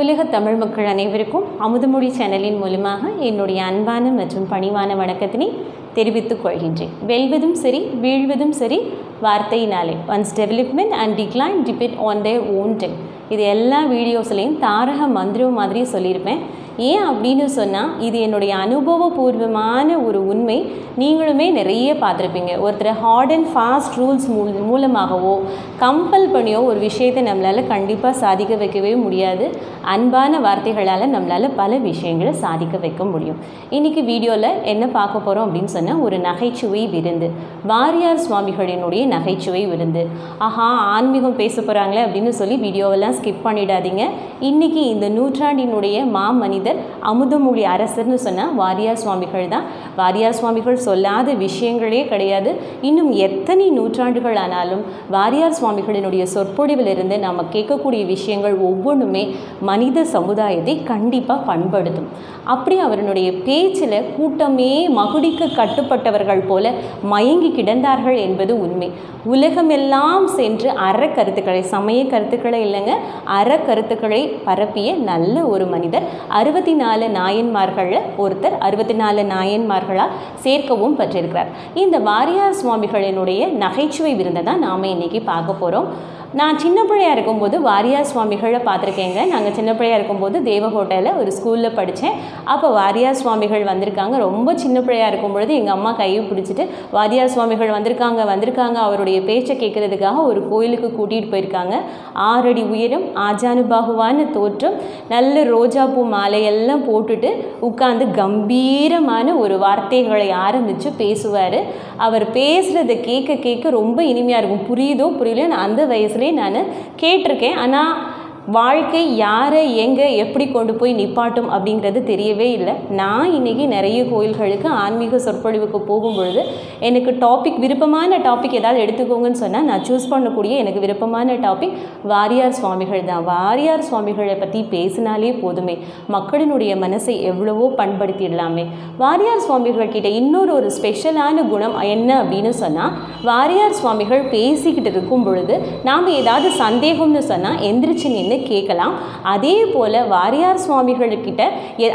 உலக தமிழ் மக்கள் அனைவருக்கும் அமுதமொழி சேனலின் மூலமாக என்னுடைய அன்பான மற்றும் பணிவான வணக்கத்தினை தெரிவித்துக் கொள்கின்றேன். வெல்வதும் சரி வீழ்வதும் சரி வார்த்தையினாலே. One's development and decline depend on their own time இது எல்லா வீடியோஸ்லையும் தாரக மந்திரம் மாதிரி சொல்லியிருப்பேன். ஏன் அப்படின்னு சொன்னால் இது என்னுடைய அனுபவபூர்வமான ஒரு உண்மை. நீங்களுமே நிறைய பார்த்துருப்பீங்க. ஒருத்தர் ஹார்ட் அண்ட் ஃபாஸ்ட் ரூல்ஸ் மூ மூலமாகவோ கம்பல் பண்ணியோ ஒரு விஷயத்தை நம்மளால் கண்டிப்பாக சாதிக்க வைக்கவே முடியாது. அன்பான வார்த்தைகளால் நம்மளால் பல விஷயங்களை சாதிக்க வைக்க முடியும். இன்றைக்கி வீடியோவில் என்ன பார்க்க போகிறோம் அப்படின்னு சொன்னால் ஒரு நகைச்சுவை விருந்து. வாரியார் சுவாமிகளினுடைய நகைச்சுவை விருந்து. ஆஹா ஆன்மீகம் பேச போகிறாங்களே அப்படின்னு சொல்லி வீடியோவெல்லாம் ஸ்கிப் பண்ணிடாதீங்க. இன்றைக்கி இந்த நூற்றாண்டினுடைய மாமனிதர் அமுதமொழி அரசர்னு சொன்னால் வாரியார் சுவாமிகள் தான். வாரியார் சுவாமிகள் சொல்லாத விஷயங்களே கிடையாது. இன்னும் எத்தனை நூற்றாண்டுகள் ஆனாலும் வாரியார் சுவாமிகளினுடைய சொற்பொழிவிலிருந்து நாம் கேட்கக்கூடிய விஷயங்கள் ஒவ்வொன்றுமே மனித சமுதாயத்தை கண்டிப்பாக பண்படுத்தும். அப்படி அவருடைய பேச்சில் கூட்டமே மகுடிக்கு கட்டுப்பட்டவர்கள் போல மயங்கி கிடந்தார்கள் என்பது உண்மை. உலகமெல்லாம் சென்று அற கருத்துக்களை சமய கருத்துக்களை இல்லைங்க அற கருத்துக்களை பரப்பிய நல்ல ஒரு மனிதர். அறுபத்தி நாலு நாயன்மார்களில் ஒருத்தர் அறுபத்தி நாலு நாயன்மார்களாக சேர்க்கவும் பெற்றிருக்கிறார். இந்த வாரியார் சுவாமிகளினுடைய நகைச்சுவை விருந்தை தான் நாம் இன்னைக்கு பார்க்க போகிறோம் நான் சின்ன பிள்ளையாக இருக்கும்போது வாரியார் சுவாமிகளை பார்த்துருக்கேங்க. நாங்கள் சின்ன பிள்ளையாக இருக்கும்போது தேவகோட்டையில் ஒரு ஸ்கூலில் படித்தேன் அப்போ வாரியார் சுவாமிகள் வந்திருக்காங்க. ரொம்ப சின்ன பிள்ளையாக இருக்கும் பொழுது எங்கள் அம்மா கையை பிடிச்சிட்டு வாரியார் சுவாமிகள் வந்திருக்காங்க வந்திருக்காங்க. அவருடைய பேச்சை கேட்குறதுக்காக ஒரு கோயிலுக்கு கூட்டிகிட்டு போயிருக்காங்க. ஆறடி உயரம் ஆஜானுபாகுவான தோற்றம் நல்ல ரோஜாப்பூ அதையெல்லாம் போட்டுட்டு உட்காந்து கம்பீரமான ஒரு வார்த்தைகளை ஆரம்பித்து பேசுவார். அவர் பேசுகிறத கேட்க கேட்க ரொம்ப இனிமையாக இருக்கும். புரியுதோ புரியலையோ நான் அந்த வயசுலேயே நான் கேட்டிருக்கேன். ஆனால் வாழ்க்கை யாரை எங்கே எப்படி கொண்டு போய் நிப்பாட்டும் அப்படிங்கிறது தெரியவே இல்லை. நான் இன்றைக்கி நிறைய கோயில்களுக்கு ஆன்மீக சொற்பொழிவுக்கு போகும் பொழுது எனக்கு டாபிக் விருப்பமான டாபிக் ஏதாவது எடுத்துக்கோங்கன்னு சொன்னால் நான் சூஸ் பண்ணக்கூடிய எனக்கு விருப்பமான டாபிக் வாரியார் சுவாமிகள் தான். வாரியார் சுவாமிகளை பற்றி பேசினாலே போதுமே. மக்களினுடைய மனசை எவ்வளவோ பண்படுத்திடலாமே. வாரியார் சுவாமிகள் கிட்ட இன்னொரு ஒரு ஸ்பெஷலான குணம் என்ன அப்படின்னு சொன்னால் வாரியார் சுவாமிகள் பேசிக்கிட்டு இருக்கும் பொழுது நாம் ஏதாவது சந்தேகம்னு சொன்னால் எந்திரிச்சு நின்று நின்று கேட்கலாம். அதே போல் வாரியார் சுவாமிகள்கிட்ட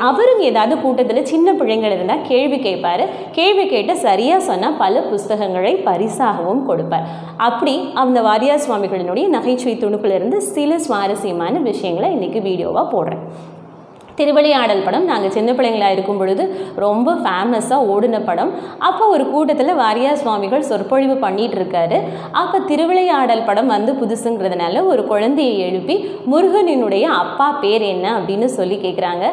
அவரும் ஏதாவது கூட்டத்தில் சின்ன பிள்ளைங்கள் இருந்தால் கேள்வி கேட்பார். கேள்வி கேட்டு சரியாக சொன்னால் பல புஸ்தகங்களை பரிசாகவும் கொடுப்பார். அப்படி அந்த வாரியார் சுவாமிகளினுடைய நகைச்சுவை துணுக்கிலிருந்து சில சுவாரஸ்யமான விஷயங்களை இன்றைக்கி வீடியோவாக போடுறேன். திருவிளையாடல் படம். நாங்கள் சின்ன பிள்ளைங்களாக இருக்கும் பொழுது ரொம்ப ஃபேமஸாக ஓடின படம். அப்போ ஒரு கூட்டத்தில் வாரியார் சுவாமிகள் சொற்பொழிவு பண்ணிகிட்டு இருக்காரு அப்போ திருவிளையாடல் படம் வந்து புதுசுங்கிறதுனால ஒரு குழந்தையை எழுப்பி முருகனினுடைய அப்பா பேர் என்ன? அப்படின்னு சொல்லி கேட்குறாங்க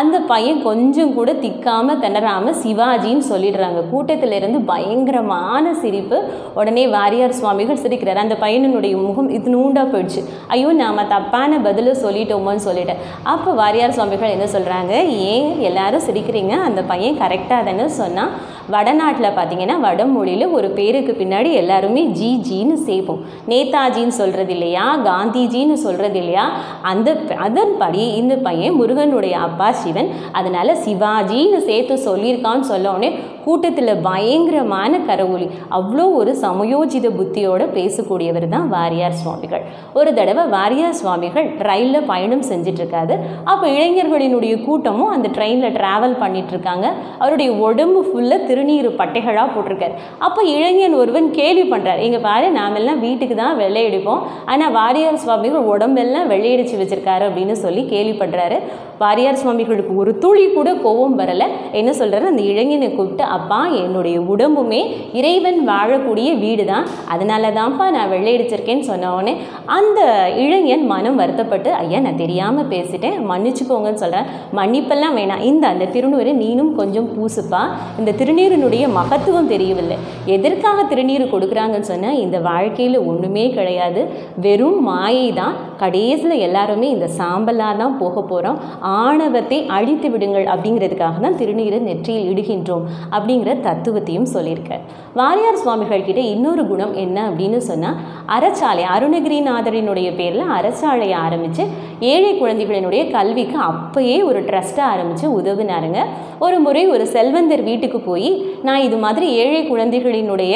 அந்த பையன் கொஞ்சம் கூட திக்காமல் திணறாமல் சிவாஜின்னு சொல்லிடுறாங்க. கூட்டத்திலிருந்து பயங்கரமான சிரிப்பு. உடனே வாரியார் சுவாமிகள் சிரிக்கிறார். அந்த பையனுடைய முகம் இது நூண்டாக போயிடுச்சு. ஐயோ நாம் தப்பான பதிலை சொல்லிட்டோமோன்னு சொல்லிட்டேன். அப்போ வாரியார் சுவாமிகள் என்ன சொல்கிறாங்க ஏன் எல்லாரும் சிரிக்கிறீங்க? அந்த பையன் கரெக்டாக தானே சொன்னால் வடநாட்டில் பார்த்தீங்கன்னா வடமொழியில் ஒரு பேருக்கு பின்னாடி எல்லாருமே ஜி ஜின்னு சேர்ப்போம். நேதாஜின்னு சொல்கிறது இல்லையா? காந்திஜின்னு சொல்கிறது இல்லையா? அந்த அதன்படி இந்த பையன் முருகனுடைய அப்பா சிவன். அதனால் சிவாஜின்னு சேர்த்து சொல்லியிருக்கான்னு சொல்லவுடனே கூட்டத்தில் பயங்கரமான கரவொலி. அவ்வளோ ஒரு சமயோஜித புத்தியோடு பேசக்கூடியவர் தான் வாரியார் சுவாமிகள். ஒரு தடவை வாரியார் சுவாமிகள் ரயிலில் பயணம் செஞ்சிட்ருக்காரு. அப்போ இளைஞர்களினுடைய கூட்டமும் அந்த ட்ரெயினில் ட்ராவல் பண்ணிகிட்ருக்காங்க அவருடைய உடம்பு ஃபுல்லாக திருநீர் பட்டைகளாக போட்டிருக்காரு. அப்போ இளைஞன் ஒருவன் கேள்வி பண்ணுறார் இங்கே பாரு நாமெல்லாம் வீட்டுக்கு தான் வெள்ளை அடிப்போம் ஆனால் வாரியார் சுவாமிகள் உடம்பெல்லாம் வெள்ளையடிச்சு வச்சுருக்காரு அப்படின்னு சொல்லி கேள்வி பண்ணுறாரு வாரியார் சுவாமிகளுக்கு ஒரு துளி கூட கோபம் வரலை. என்ன சொல்கிறாரு அந்த இளைஞனை கூப்பிட்டு அப்பா என்னுடைய உடம்புமே இறைவன் வாழக்கூடிய வீடு தான் அதனால தான்ப்பா நான் வெள்ளையடிச்சிருக்கேன்னு சொன்னவொடனே அந்த இளைஞன் மனம் வருத்தப்பட்டு ஐயா நான் தெரியாமல் பேசிட்டேன். மன்னிச்சுக்கோங்கன்னு சொல்கிறேன் மன்னிப்பெல்லாம் வேணாம். இந்த அந்த திருநூறு நீனும் கொஞ்சம் பூசுப்பா. இந்த திருநீரினுடைய மகத்துவம் தெரியவில்லை. எதற்காக திருநீர் கொடுக்குறாங்கன்னு சொன்னால் இந்த வாழ்க்கையில் ஒன்றுமே கிடையாது. வெறும் மாயை தான். கடைசியில் எல்லாருமே இந்த சாம்பலாக தான் போக போகிறோம் ஆணவத்தை அழித்து விடுங்கள் அப்படிங்கிறதுக்காக தான் திருநீரை நெற்றியில் இடுகின்றோம் அப்படிங்கிற தத்துவத்தையும் சொல்லியிருக்கார். வாரியார் சுவாமிகள் கிட்ட இன்னொரு குணம் என்ன அப்படின்னு சொன்னால் அறச்சாலை அருணகிரிநாதரினுடைய பேரில் அறச்சாலையை ஆரம்பித்து ஏழை குழந்தைகளினுடைய கல்விக்கு அப்பயே ஒரு ட்ரஸ்ட்டை ஆரம்பித்து உதவினாருங்க. ஒரு முறை ஒரு செல்வந்தர் வீட்டுக்கு போய் நான் இது மாதிரி ஏழை குழந்தைகளினுடைய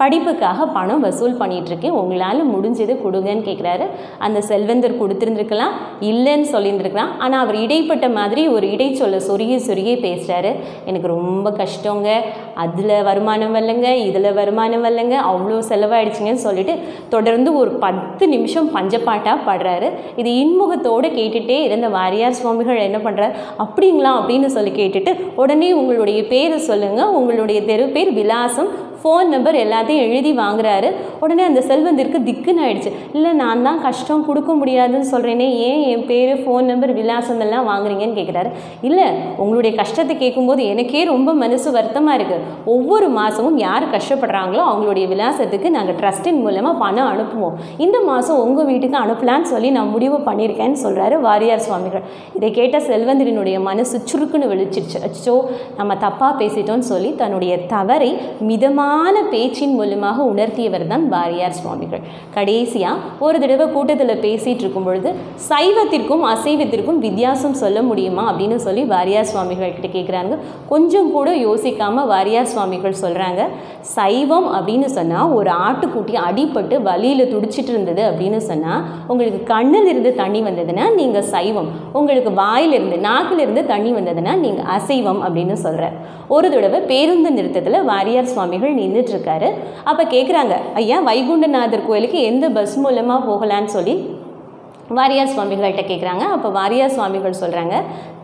படிப்புக்காக பணம் வசூல் பண்ணிகிட்ருக்கேன் உங்களால் முடிஞ்சது கொடுங்கன்னு கேட்குறாரு அந்த செல்வந்தர் கொடுத்துருந்துருக்கலாம் இல்லைன்னு சொல்லியிருந்துருக்கலாம். ஆனால் அவர் இடைப்பட்ட மாதிரி ஒரு இடைச்சொல்ல சொருகி சொருகி பேசுகிறாரு எனக்கு ரொம்ப கஷ்டங்க. அதில் வருமானம் வரலங்க இதில் வருமானம் வரலங்க அவ்வளோ செலவாயிடுச்சுங்கன்னு சொல்லிட்டு தொடர்ந்து ஒரு பத்து நிமிஷம் பஞ்சப்பாட்டாக பாடுறாரு. இது இன்முகத்தோடு கேட்டுகிட்டே இருந்த வாரியார் சுவாமிகள் என்ன பண்ணுறாரு அப்படிங்களா? அப்படின்னு சொல்லி கேட்டுட்டு உடனே உங்களுடைய பேரை சொல்லுங்கள் உங்களுடைய தெரு பேர் விலாசம். ஃபோன் நம்பர் எல்லாத்தையும் எழுதி வாங்குறாரு. உடனே அந்த செல்வந்திற்கு திக்குன்னு ஆயிடுச்சு இல்லை நான் தான் கஷ்டம் கொடுக்க முடியாதுன்னு சொல்கிறேனே ஏன் என் பேர் ஃபோன் நம்பர் விலாசம் எல்லாம் வாங்குறீங்கன்னு கேட்குறாரு இல்லை உங்களுடைய கஷ்டத்தை கேட்கும்போது எனக்கே ரொம்ப மனசு வருத்தமாக இருக்குது ஒவ்வொரு மாதமும் யார் கஷ்டப்படுறாங்களோ அவங்களுடைய விலாசத்துக்கு நாங்கள் ட்ரஸ்டின் மூலமாக பணம் அனுப்புவோம். இந்த மாதம் உங்கள் வீட்டுக்கு அனுப்பலான்னு சொல்லி நான் முடிவு பண்ணியிருக்கேன்னு சொல்கிறாரு வாரியார் சுவாமிகள். இதை கேட்ட செல்வந்திரனுடைய மனசு சுருக்குன்னு விழிச்சிருச்சு. அச்சோ நம்ம தப்பாக பேசிட்டோம்னு சொல்லி தன்னுடைய தவறை மிதமாக அழகான பேச்சின் மூலமாக உணர்த்தியவர் தான் பாரியார் சுவாமிகள். கடைசியாக ஒரு தடவை கூட்டத்தில் பேசிகிட்டு இருக்கும் பொழுது சைவத்திற்கும் அசைவத்திற்கும் வித்தியாசம் சொல்ல முடியுமா அப்படின்னு சொல்லி வாரியார் சுவாமிகள் கிட்ட கேட்குறாங்க கொஞ்சம் கூட யோசிக்காமல் வாரியார் சுவாமிகள் சொல்கிறாங்க சைவம் அப்படின்னு சொன்னால் ஒரு ஆட்டுக்குட்டி அடிப்பட்டு வலியில் துடிச்சிட்டு இருந்தது அப்படின்னு சொன்னால் உங்களுக்கு கண்ணில் இருந்து தண்ணி வந்ததுன்னா நீங்கள் சைவம். உங்களுக்கு வாயிலிருந்து நாக்கிலிருந்து தண்ணி வந்ததுன்னா நீங்கள் அசைவம் அப்படின்னு சொல்கிறார் ஒரு தடவை பேருந்து நிறுத்தத்தில் வாரியார் சுவாமிகள் நின்றுட்டுருக்காரு அப்போ கேட்குறாங்க ஐயா வைகுண்டநாதர் கோயிலுக்கு எந்த பஸ் மூலமாக போகலான்னு சொல்லி வாரியார் சுவாமிகள்கிட்ட கேட்குறாங்க அப்போ வாரியார் சுவாமிகள் சொல்கிறாங்க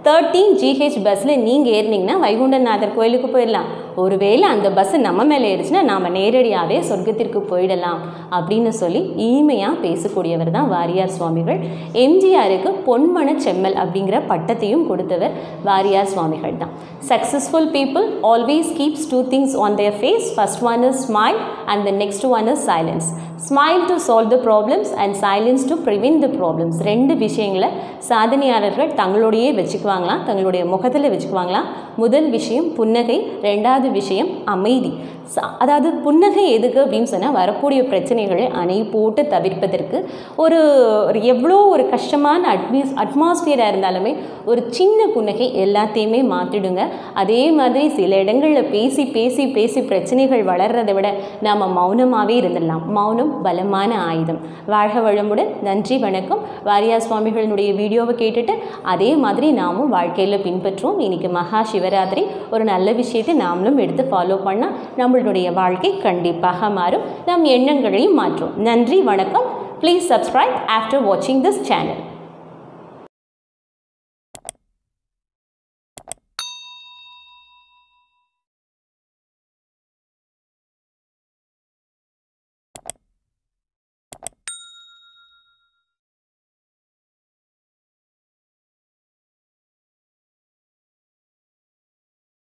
தேர்ட்டீன் ஜிஹெச் பஸ்ஸில் நீங்கள் ஏறினீங்கன்னா வைகுண்டநாதர் கோயிலுக்கு போயிடலாம். ஒருவேளை அந்த பஸ்ஸு நம்ம மேலே ஏறிச்சுன்னா நாம் நேரடியாகவே சொர்க்கத்திற்கு போயிடலாம் அப்படின்னு சொல்லி இனிமையாக பேசக்கூடியவர் தான் வாரியார் சுவாமிகள். எம்ஜிஆருக்கு பொன்மன செம்மல் அப்படிங்கிற பட்டத்தையும் கொடுத்தவர் வாரியார் சுவாமிகள் தான். Successful people always keeps two things on their face first one is smile and the next one is silence smile to solve the problems and silence to prevent the problems ரெண்டு விஷயங்களை சாதனையாளர்கள் தங்களோடையே வச்சுக்குவாங்களாம் தங்களுடைய முகத்தில் வச்சுக்குவாங்களாம். முதல் விஷயம் புன்னகை ரெண்டாவது விஷயம் அமைதி. அதாவது புன்னகை எதுக்கு அப்படின்னு சொன்னால் வரக்கூடிய பிரச்சனைகளை அணை போட்டு தவிர்ப்பதற்கு ஒரு ஒரு எவ்வளோ ஒரு கஷ்டமான அட்மிஸ் அட்மாஸ்பியராக இருந்தாலுமே ஒரு சின்ன புன்னகை எல்லாத்தையுமே மாற்றிடுங்க அதே மாதிரி சில இடங்களில் பேசி பேசி பேசி பிரச்சனைகள் வளர்றதை விட நாம் மௌனமாகவே இருந்துடலாம். மௌனம் பலமான ஆயுதம். வாழ்க வளமுடன். நன்றி வணக்கம். வாரியார் சுவாமிகளினுடைய வீடியோவை கேட்டுட்டு அதே மாதிரி நாமும் வாழ்க்கையில் பின்பற்றுவோம். இன்னைக்கு மகா சிவராத்திரி. ஒரு நல்ல விஷயத்தை நாமளும் எடுத்து ஃபாலோ பண்ணால் நம்மளுடைய வாழ்க்கை கண்டிப்பாக மாறும். நம் எண்ணங்களையும் மாற்றும். நன்றி வணக்கம். ப்ளீஸ் சப்ஸ்கிரைப் ஆஃப்டர் வாட்சிங் திஸ் சேனல்